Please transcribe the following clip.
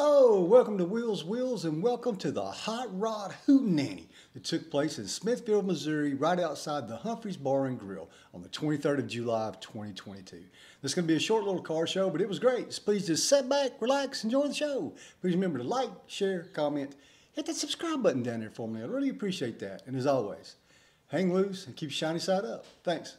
Hello, welcome to Will's Wheels and welcome to the Hot Rod Hootenanny that took place in Smithville, Missouri, right outside the Humphreys Bar and Grill on the 23rd of July of 2022. This is going to be a short little car show, but it was great. So please just sit back, relax, enjoy the show. Please remember to like, share, comment, hit that subscribe button down there for me. I really appreciate that. And as always, hang loose and keep shiny side up. Thanks.